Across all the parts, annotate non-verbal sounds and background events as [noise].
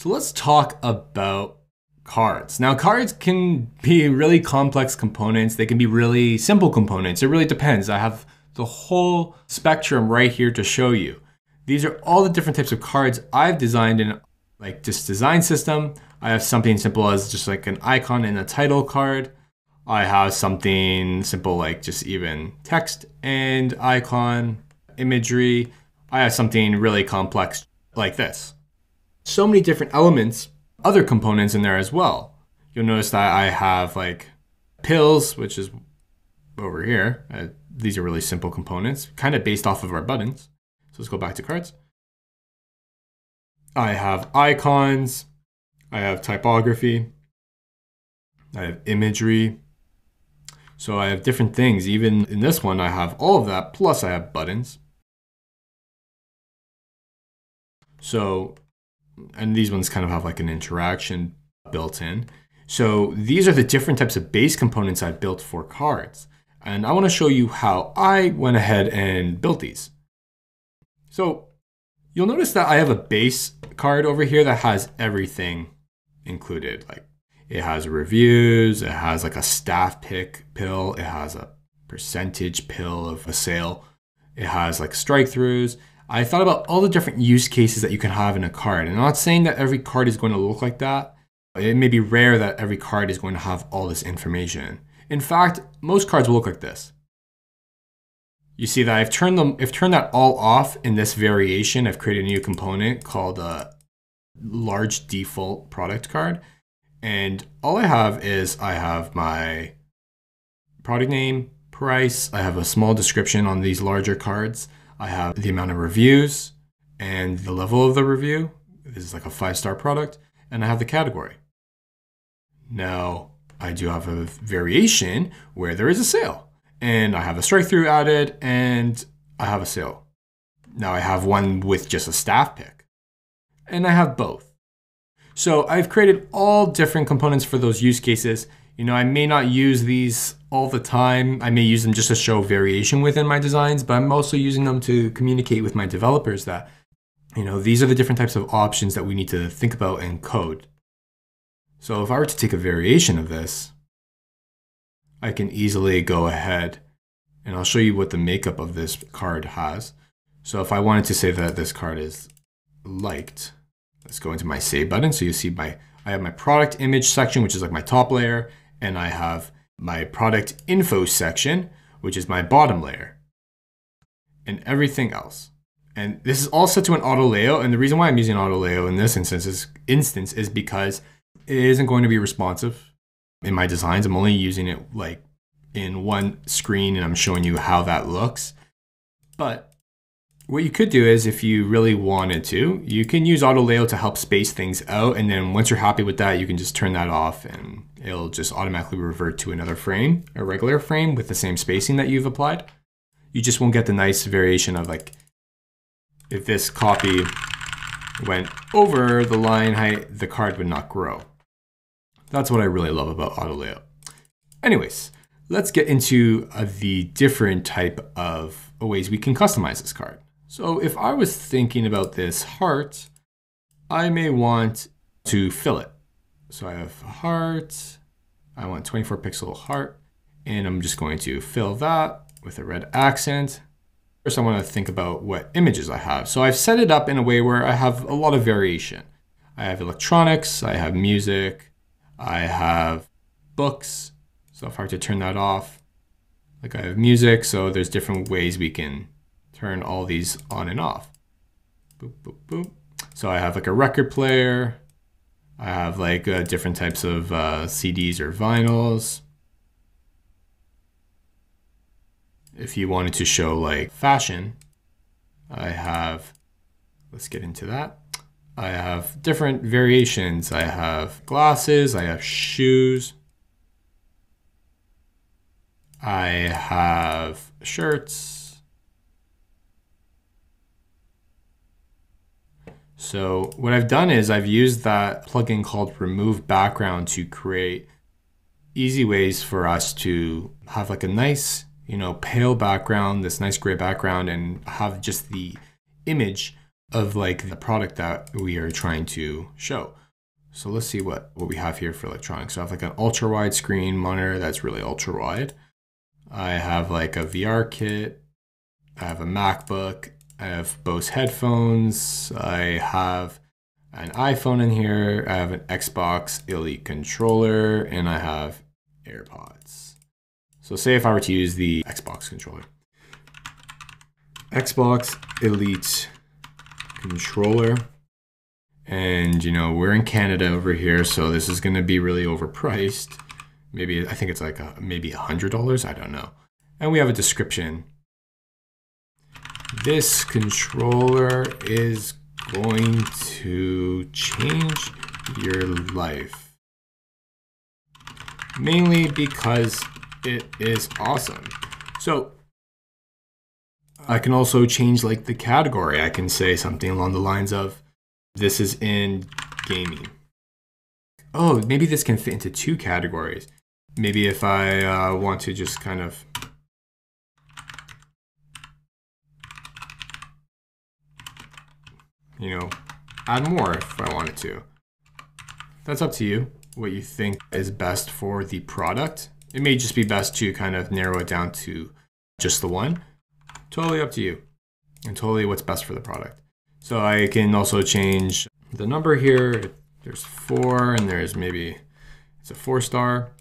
So let's talk about cards. Now cards can be really complex components. They can be really simple components. It really depends. I have the whole spectrum right here to show you. These are all the different types of cards I've designed in like this design system. I have something simple as just like an icon and a title card. I have something simple like just even text and icon, imagery. I have something really complex like this so many different elements, other components in there as well. You'll notice that I have like pills, which is over here. Uh, these are really simple components, kind of based off of our buttons. So let's go back to cards. I have icons. I have typography. I have imagery. So I have different things. Even in this one, I have all of that, plus I have buttons. So and these ones kind of have like an interaction built in. So these are the different types of base components I've built for cards. And I want to show you how I went ahead and built these. So you'll notice that I have a base card over here that has everything included. Like it has reviews, it has like a staff pick pill, it has a percentage pill of a sale, it has like strike throughs, I thought about all the different use cases that you can have in a card. And I'm not saying that every card is going to look like that. It may be rare that every card is going to have all this information. In fact, most cards will look like this. You see that I've turned them, I've turned that all off in this variation. I've created a new component called a large default product card. And all I have is I have my product name, price, I have a small description on these larger cards. I have the amount of reviews and the level of the review. This is like a five star product. And I have the category. Now, I do have a variation where there is a sale. And I have a strike through added and I have a sale. Now I have one with just a staff pick. And I have both. So I've created all different components for those use cases. You know, I may not use these all the time. I may use them just to show variation within my designs, but I'm also using them to communicate with my developers that, you know, these are the different types of options that we need to think about and code. So if I were to take a variation of this, I can easily go ahead and I'll show you what the makeup of this card has. So if I wanted to say that this card is liked, let's go into my save button. So you see my, I have my product image section, which is like my top layer, and I have my product info section, which is my bottom layer, and everything else. And this is all set to an auto layout. And the reason why I'm using auto layout in this instance is, instance is because it isn't going to be responsive in my designs. I'm only using it like in one screen and I'm showing you how that looks. But what you could do is if you really wanted to, you can use auto layout to help space things out. And then once you're happy with that, you can just turn that off and it'll just automatically revert to another frame, a regular frame with the same spacing that you've applied. You just won't get the nice variation of like, if this copy went over the line height, the card would not grow. That's what I really love about auto layout. Anyways, let's get into uh, the different type of ways we can customize this card. So if I was thinking about this heart, I may want to fill it. So I have heart, I want 24 pixel heart, and I'm just going to fill that with a red accent. First, I want to think about what images I have. So I've set it up in a way where I have a lot of variation. I have electronics, I have music, I have books. So if I were to turn that off, like I have music, so there's different ways we can turn all these on and off. Boop, boop, boop. So I have like a record player. I have like uh, different types of uh, CDs or vinyls. If you wanted to show like fashion, I have, let's get into that. I have different variations. I have glasses, I have shoes, I have shirts, So what I've done is I've used that plugin called remove background to create easy ways for us to have like a nice, you know, pale background, this nice gray background and have just the image of like the product that we are trying to show. So let's see what, what we have here for electronics. So I have like an ultra wide screen monitor that's really ultra wide. I have like a VR kit. I have a MacBook. I have Bose headphones. I have an iPhone in here. I have an Xbox Elite controller and I have AirPods. So say if I were to use the Xbox controller. Xbox Elite controller. And you know, we're in Canada over here, so this is gonna be really overpriced. Maybe, I think it's like a, maybe a $100, I don't know. And we have a description. This controller is going to change your life. Mainly because it is awesome. So I can also change like the category. I can say something along the lines of this is in gaming. Oh, maybe this can fit into two categories. Maybe if I uh, want to just kind of you know, add more if I wanted to. That's up to you, what you think is best for the product. It may just be best to kind of narrow it down to just the one. Totally up to you and totally what's best for the product. So I can also change the number here. There's four and there's maybe, it's a four star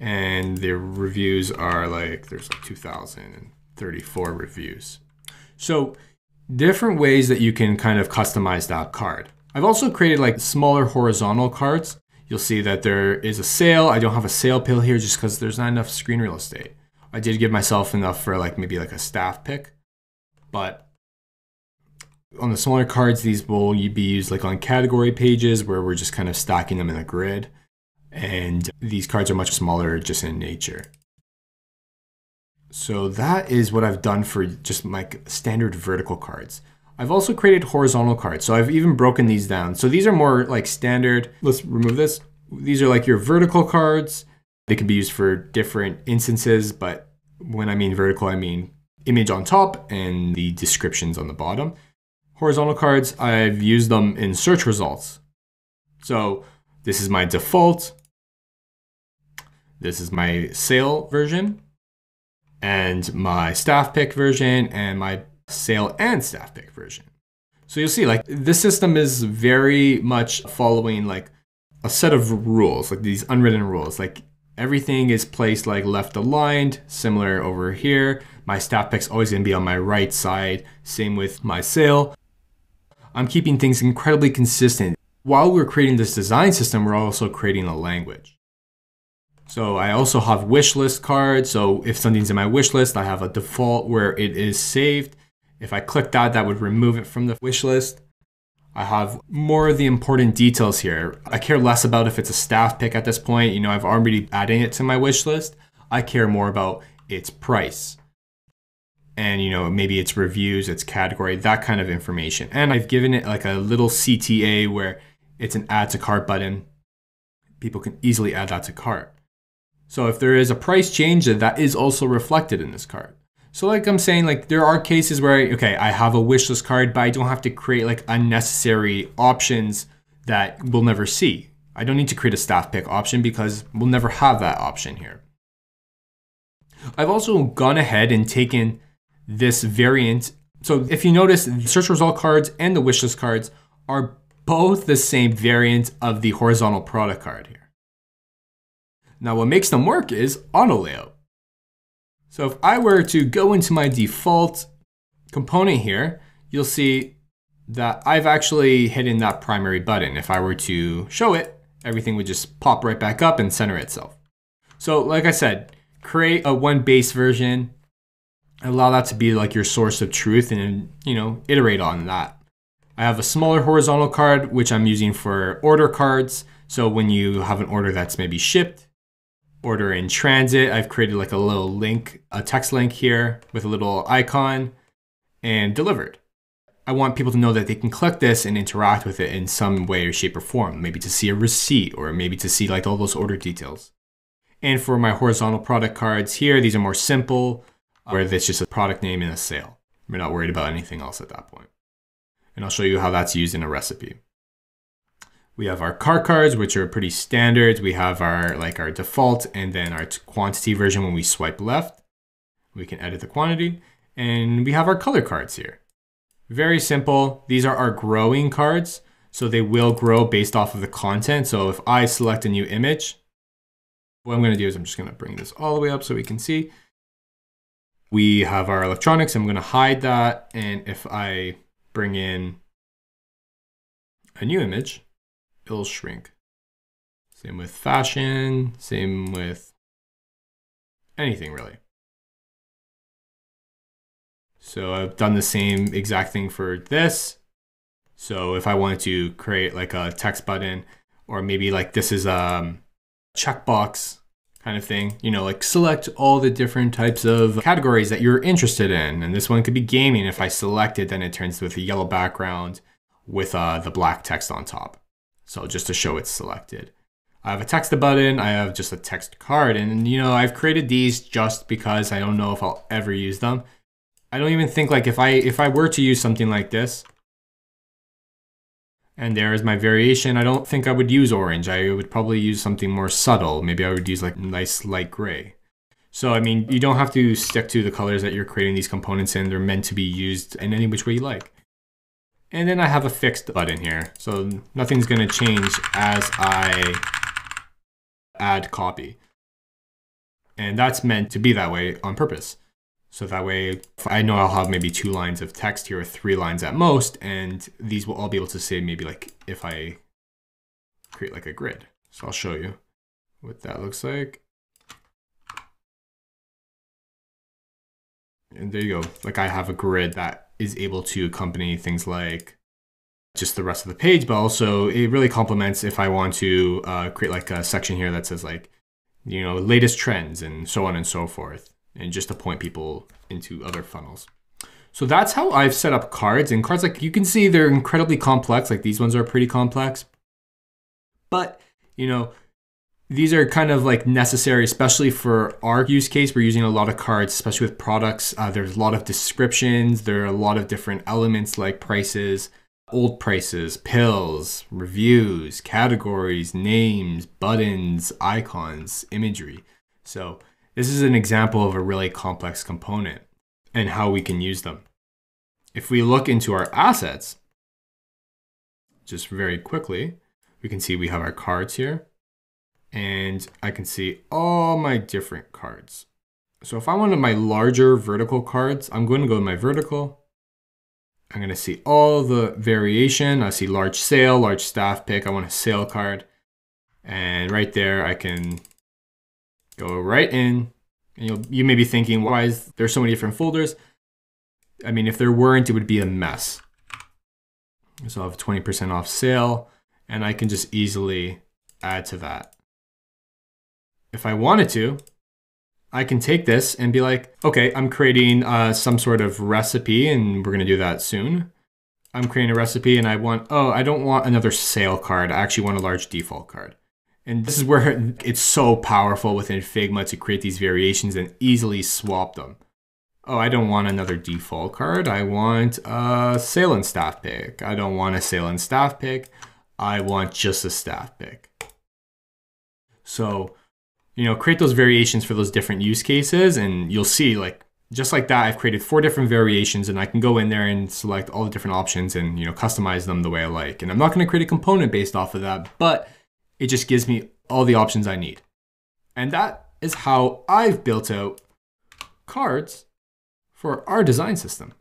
and the reviews are like, there's like 2,034 reviews. So different ways that you can kind of customize that card. I've also created like smaller horizontal cards. You'll see that there is a sale. I don't have a sale pill here just because there's not enough screen real estate. I did give myself enough for like maybe like a staff pick, but on the smaller cards, these will be used like on category pages where we're just kind of stacking them in a grid. And these cards are much smaller just in nature. So that is what I've done for just my standard vertical cards. I've also created horizontal cards. So I've even broken these down. So these are more like standard. Let's remove this. These are like your vertical cards. They can be used for different instances, but when I mean vertical, I mean image on top and the descriptions on the bottom. Horizontal cards, I've used them in search results. So this is my default. This is my sale version and my staff pick version and my sale and staff pick version. So you'll see like this system is very much following like a set of rules, like these unwritten rules. Like everything is placed like left aligned, similar over here. My staff pick's always gonna be on my right side. Same with my sale. I'm keeping things incredibly consistent. While we're creating this design system, we're also creating a language. So I also have wish list cards. So if something's in my wish list, I have a default where it is saved. If I click that, that would remove it from the wish list. I have more of the important details here. I care less about if it's a staff pick at this point. You know, I've already adding it to my wish list. I care more about its price and you know maybe its reviews, its category, that kind of information. And I've given it like a little CTA where it's an add to cart button. People can easily add that to cart. So if there is a price change, that is also reflected in this card. So like I'm saying, like there are cases where, okay, I have a wishlist card, but I don't have to create like unnecessary options that we'll never see. I don't need to create a staff pick option because we'll never have that option here. I've also gone ahead and taken this variant. So if you notice, search result cards and the wishlist cards are both the same variant of the horizontal product card here. Now what makes them work is auto layout. So if I were to go into my default component here, you'll see that I've actually hidden that primary button. If I were to show it, everything would just pop right back up and center itself. So like I said, create a one base version, allow that to be like your source of truth and you know, iterate on that. I have a smaller horizontal card, which I'm using for order cards. So when you have an order that's maybe shipped, order in transit. I've created like a little link, a text link here with a little icon and delivered. I want people to know that they can click this and interact with it in some way or shape or form, maybe to see a receipt or maybe to see like all those order details. And for my horizontal product cards here, these are more simple, where it's just a product name and a sale. We're not worried about anything else at that point. And I'll show you how that's used in a recipe. We have our cart cards, which are pretty standard. We have our like our default and then our quantity version when we swipe left. We can edit the quantity. And we have our color cards here. Very simple. These are our growing cards. So they will grow based off of the content. So if I select a new image, what I'm going to do is I'm just going to bring this all the way up so we can see. We have our electronics. I'm going to hide that. And if I bring in a new image, it'll shrink. Same with fashion, same with anything really. So I've done the same exact thing for this. So if I wanted to create like a text button, or maybe like this is a checkbox kind of thing, you know, like select all the different types of categories that you're interested in. And this one could be gaming. If I select it, then it turns with a yellow background with uh, the black text on top. So just to show it's selected. I have a text button, I have just a text card, and you know, I've created these just because I don't know if I'll ever use them. I don't even think like if I if I were to use something like this, and there is my variation, I don't think I would use orange. I would probably use something more subtle. Maybe I would use like nice light gray. So I mean, you don't have to stick to the colors that you're creating these components in. They're meant to be used in any which way you like. And then I have a fixed button here. So nothing's gonna change as I add copy. And that's meant to be that way on purpose. So that way, I know I'll have maybe two lines of text here or three lines at most, and these will all be able to say maybe like if I create like a grid. So I'll show you what that looks like. And there you go. Like I have a grid that is able to accompany things like just the rest of the page, but also it really complements if I want to uh, create like a section here that says like, you know, latest trends and so on and so forth, and just to point people into other funnels. So that's how I've set up cards and cards like you can see they're incredibly complex. Like these ones are pretty complex, but you know, these are kind of like necessary, especially for our use case. We're using a lot of cards, especially with products. Uh, there's a lot of descriptions. There are a lot of different elements like prices, old prices, pills, reviews, categories, names, buttons, icons, imagery. So this is an example of a really complex component and how we can use them. If we look into our assets, just very quickly, we can see we have our cards here and I can see all my different cards. So if I wanted my larger vertical cards, I'm going to go to my vertical. I'm going to see all the variation. I see large sale, large staff pick. I want a sale card. And right there, I can go right in. And you'll, you may be thinking, why is there so many different folders? I mean, if there weren't, it would be a mess. So I have 20% off sale, and I can just easily add to that if I wanted to, I can take this and be like, okay, I'm creating uh, some sort of recipe, and we're gonna do that soon. I'm creating a recipe and I want, oh, I don't want another sale card. I actually want a large default card. And this is where [laughs] it's so powerful within Figma to create these variations and easily swap them. Oh, I don't want another default card. I want a sale and staff pick. I don't want a sale and staff pick. I want just a staff pick. So you know, create those variations for those different use cases and you'll see like just like that, I've created four different variations and I can go in there and select all the different options and, you know, customize them the way I like. And I'm not going to create a component based off of that, but it just gives me all the options I need. And that is how I've built out cards for our design system.